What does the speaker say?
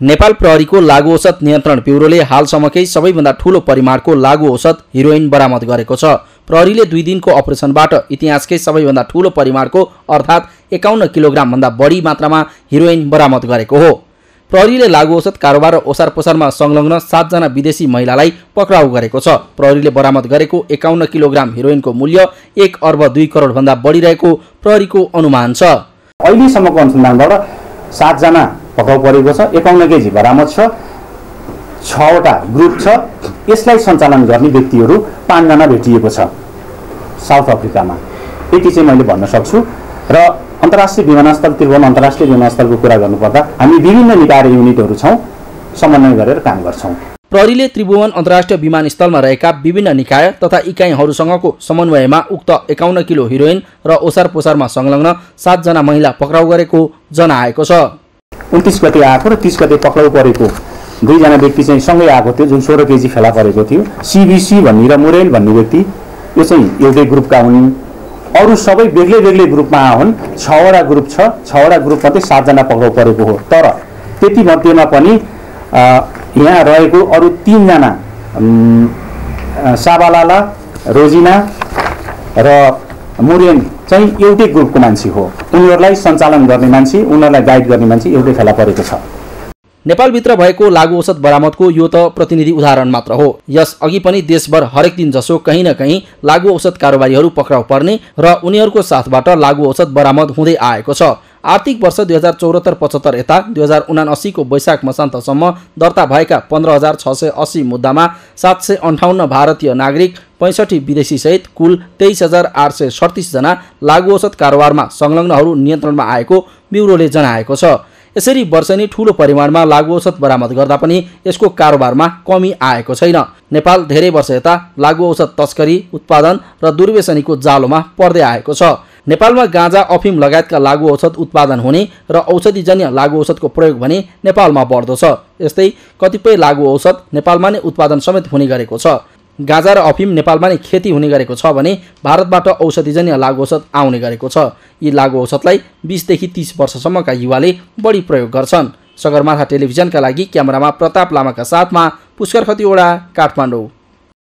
नेपाल प्रहरीको लागु औषध नियन्त्रण ब्युरोले हालसम्मकै सबैभन्दा ठूलो परिमाणको लागु औषध हिरोइन बरामद गरेको छ। प्रहरीले दुई दिनको अपरेसनबाट इतिहासकै सबैभन्दा ठूलो परिमाणको अर्थात् एकाउन्न किलोग्रामभन्दा बढी मात्रामा हिरोइन बरामद गरेको हो। प्रहरीले लागु औषध कारोबार र ओसार पोसारमा संलग्न सातजना विदेशी महिलालाई पक्राउ गरेको छ। प्रहरीले बरामद गरेको एकाउन्न किलोग्राम हिरोइनको मूल्य एक अर्ब दुई करोडभन्दा बढी रहेको प्रहरीको अनुमान छ। अहिलेसम्मको अनुसन्धानबाट सातजना पक्राउ परेको छ एकाउन्न केजी बरामद छ छवटा ग्रुप छ यसलाई सञ्चालन गर्ने व्यक्तिहरू पाँचजना भेटिएको छ साउथ अफ्रिकामा। यति चाहिँ मैले भन्न सक्छु र अन्तर्राष्ट्रिय विमानस्थल त्रिभुवन अन्तर्राष्ट्रिय विमानस्थलको कुरा गर्नुपर्दा हामी विभिन्न निकाय युनिटहरू छौँ समन्वय गरेर काम गर्छौँ। प्रहरीले त्रिभुवन अन्तर्राष्ट्रिय विमानस्थलमा रहेका विभिन्न निकाय तथा इकाइहरूसँगको समन्वयमा उक्त एकाउन्न किलो हिरोइन र ओसार पोसारमा संलग्न सातजना महिला पक्राउ गरेको जनाएको छ। उन्तिस गते आएको र तिस गते पक्राउ परेको। दुईजना व्यक्ति चाहिँ सँगै आएको थियो जुन सोह्र केजी फेला परेको थियो। सिबिसी भन्ने र मुरेल भन्ने व्यक्ति यो चाहिँ एउटै ग्रुपका हुन्। अरू सबै बेग्लै बेग्लै ग्रुपमा हुन्। छवटा ग्रुप छ छवटा ग्रुप मात्रै सातजना पक्राउ परेको हो। तर त्यति मध्येमा पनि यहाँ रहेको अरू तिनजना साबालाला रोजिना र मुरेन चाहिँ एउटै ग्रुपको मान्छे हो। उनीहरूलाई सञ्चालन गर्ने मान्छे उनीहरूलाई गाइड गर्ने मान्छे एउटै फेला परेको छ। नेपालभित्र भएको लागु औषध बरामदको यो त प्रतिनिधि उदाहरण मात्र हो। यस अघि पनि देशभर हरेक दिन जसो कहीँ न कहीँ लागु औषध कारोबारीहरू पक्राउ पर्ने र उनीहरूको साथबाट लागु औषध बरामद हुँदै आएको छ। आर्थिक वर्ष दुई हजार चौरात्तर पचहत्तर यता दुई हजार उनासीको वैशाख मसान्तसम्म दर्ता भएका पन्ध्र हजार छ सय अस्सी मुद्दामा सात सय अन्ठाउन्न भारतीय नागरिक पैँसठी विदेशीसहित कुल तेइस हजार आठ सय सडतिसजना लागु औषध कारोबारमा संलग्नहरू नियन्त्रणमा आएको ब्युरोले जनाएको छ। यसरी वर्षेनी ठूलो परिमाणमा लागु औषध बरामद गर्दा पनि यसको कारोबारमा कमी आएको छैन। नेपाल धेरै वर्ष यता लागु औषध तस्करी उत्पादन र दुर्व्यसनीको जालोमा पर्दै आएको छ। नेपालमा गाँजा अफिम लगायतका लागु औषध उत्पादन हुने र औषधिजन्य लागु औषधको प्रयोग भने नेपालमा बढ्दो छ। यस्तै कतिपय लागु औषध नेपालमा नै उत्पादन समेत हुने गरेको छ। गाँजा र अफिम नेपालमा नै खेती हुने गरेको छ भने भारतबाट औषधिजन्य लागु औषध आउने गरेको छ। यी लागु औषधलाई बिसदेखि तिस वर्षसम्मका युवाले बढी प्रयोग गर्छन्। सगरमाथा टेलिभिजनका लागि क्यामेरामा प्रताप लामाका साथमा पुष्कर खतिवडा काठमाडौँ।